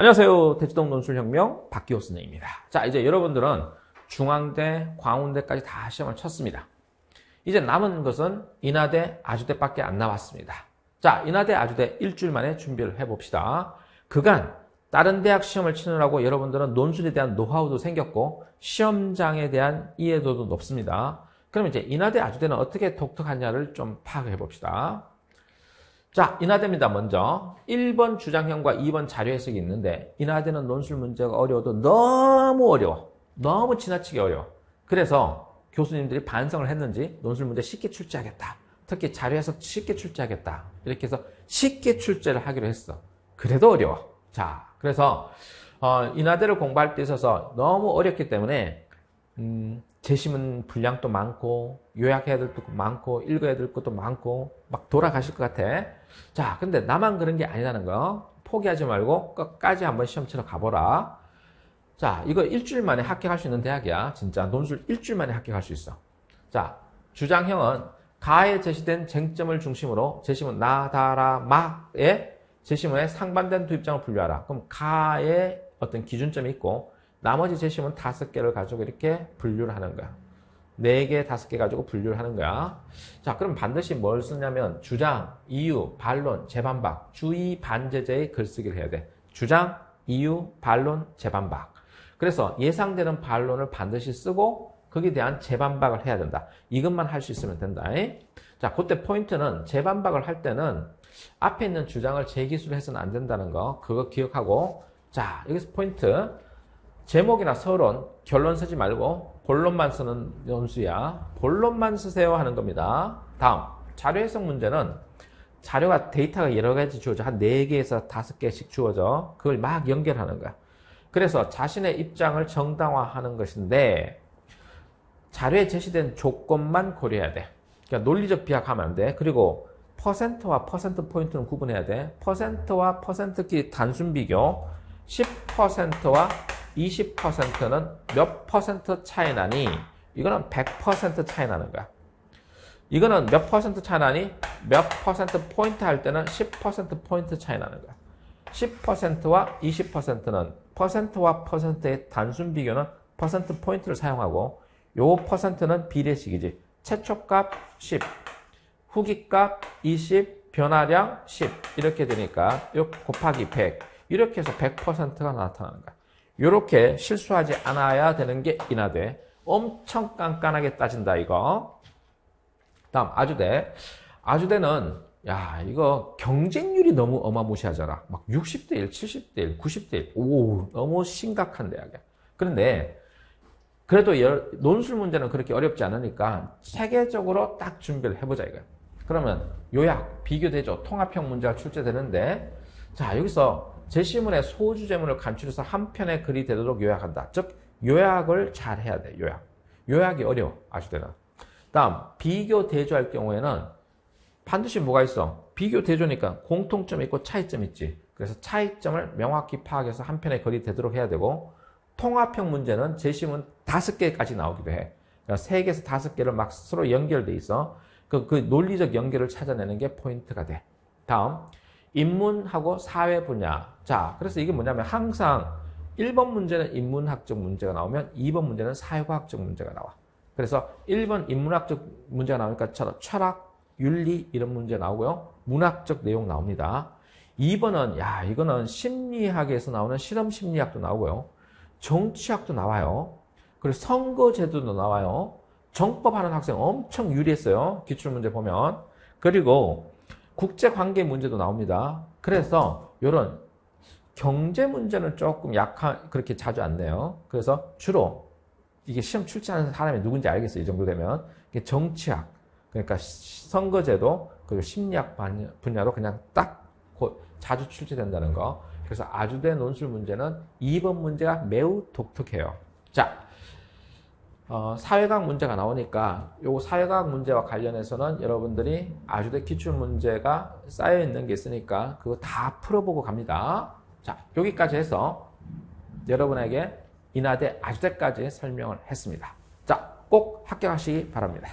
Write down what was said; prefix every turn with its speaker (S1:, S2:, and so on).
S1: 안녕하세요. 대치동 논술혁명 박기호 선생입니다. 자, 이제 여러분들은 중앙대, 광운대까지 다 시험을 쳤습니다. 이제 남은 것은 인하대, 아주대밖에 안 남았습니다. 자, 인하대, 아주대 일주일 만에 준비를 해봅시다. 그간 다른 대학 시험을 치느라고 여러분들은 논술에 대한 노하우도 생겼고 시험장에 대한 이해도도 높습니다. 그럼 이제 인하대, 아주대는 어떻게 독특하냐를 좀 파악해 봅시다. 자, 인하대입니다. 먼저 1번 주장형과 2번 자료 해석이 있는데 인하대는 논술 문제가 어려워도 너무 어려워. 너무 지나치게 어려워. 그래서 교수님들이 반성을 했는지 논술 문제 쉽게 출제하겠다. 특히 자료 해석 쉽게 출제하겠다. 이렇게 해서 쉽게 출제를 하기로 했어. 그래도 어려워. 자, 그래서 어, 인하대를 공부할 때 있어서 너무 어렵기 때문에 음, 재심은 분량도 많고 요약해야 될 것도 많고 읽어야 될 것도 많고 막 돌아가실 것 같아. 자, 근데 나만 그런 게 아니라는 거 포기하지 말고 끝까지 한번 시험 치러 가보라. 자, 이거 일주일 만에 합격할 수 있는 대학이야. 진짜 논술 일주일 만에 합격할 수 있어. 자, 주장형은 가에 제시된 쟁점을 중심으로 제시문 나 다 라 마에 제시문에 상반된 두 입장을 분류하라. 그럼 가에 어떤 기준점이 있고 나머지 제시문 다섯 개를 가지고 이렇게 분류를 하는 거야. 네 개, 다섯 개 가지고 분류를 하는 거야. 자, 그럼 반드시 뭘 쓰냐면 주장, 이유, 반론, 재반박, 주의, 반제제의 글쓰기를 해야 돼. 주장, 이유, 반론, 재반박. 그래서 예상되는 반론을 반드시 쓰고 거기에 대한 재반박을 해야 된다. 이것만 할 수 있으면 된다. 자, 그때 포인트는 재반박을 할 때는 앞에 있는 주장을 재기술로 해서는 안 된다는 거 그거 기억하고 자, 여기서 포인트 제목이나 서론, 결론 쓰지 말고 본론만 쓰는 연수야. 본론만 쓰세요 하는 겁니다. 다음, 자료 해석 문제는 자료가 데이터가 여러 가지 주어져. 한 4개에서 5개씩 주어져. 그걸 막 연결하는 거야. 그래서 자신의 입장을 정당화하는 것인데 자료에 제시된 조건만 고려해야 돼. 그러니까 논리적 비약하면 안 돼. 그리고 퍼센트와 퍼센트 포인트는 구분해야 돼. 퍼센트와 퍼센트끼리 단순 비교 10%와 20%는 몇 퍼센트 차이 나니? 이거는 100% 차이 나는 거야. 이거는 몇 퍼센트 차이 나니? 몇 퍼센트 포인트 할 때는 10% 포인트 차이 나는 거야. 10%와 20%는 퍼센트와 퍼센트의 단순 비교는 퍼센트 포인트를 사용하고 요 퍼센트는 비례식이지. 최초값 10, 후기값 20, 변화량 10 이렇게 되니까 요 곱하기 100 이렇게 해서 100%가 나타나는 거야. 이렇게 실수하지 않아야 되는 게 인하대. 엄청 깐깐하게 따진다 이거. 다음 아주대. 아주대는 야 이거 경쟁률이 너무 어마무시하잖아. 막 60대 1, 70대 1, 90대 1. 오 너무 심각한 대학이야. 그런데 그래도 논술 문제는 그렇게 어렵지 않으니까 체계적으로 딱 준비를 해보자 이거야. 그러면 요약, 비교대조, 통합형 문제가 출제되는데 자 여기서 제시문의 소주제문을 간추려서 한 편의 글이 되도록 요약한다. 즉 요약을 잘 해야 돼. 요약. 요약이 어려워. 아시되는. 다음 비교 대조할 경우에는 반드시 뭐가 있어? 비교 대조니까 공통점 있고 차이점 있지. 그래서 차이점을 명확히 파악해서 한 편의 글이 되도록 해야 되고 통합형 문제는 제시문 다섯 개까지 나오기도 해. 그러니까 세 개에서 다섯 개를 막 서로 연결돼 있어. 그, 그 논리적 연결을 찾아내는 게 포인트가 돼. 다음 인문하고 사회 분야. 자, 그래서 이게 뭐냐면 항상 1번 문제는 인문학적 문제가 나오면 2번 문제는 사회과학적 문제가 나와. 그래서 1번 인문학적 문제가 나오니까 철학, 윤리 이런 문제 나오고요. 문학적 내용 나옵니다. 2번은 야 이거는 심리학에서 나오는 실험 심리학도 나오고요. 정치학도 나와요. 그리고 선거제도도 나와요. 정법하는 학생 엄청 유리했어요. 기출문제 보면. 그리고 국제관계 문제도 나옵니다. 그래서 이런 경제 문제는 조금 약한 그렇게 자주 안 내요. 그래서 주로 이게 시험 출제하는 사람이 누군지 알겠어요. 이 정도 되면 이게 정치학 그러니까 선거제도 그리고 심리학 분야로 그냥 딱 자주 출제된다는 거. 그래서 아주대 논술 문제는 2번 문제가 매우 독특해요. 자, 어, 사회과학 문제가 나오니까 요 사회과학 문제와 관련해서는 여러분들이 아주대 기출 문제가 쌓여 있는 게 있으니까 그거 다 풀어보고 갑니다. 자, 여기까지 해서 여러분에게 인하대 아주대까지 설명을 했습니다. 자, 꼭 합격하시기 바랍니다.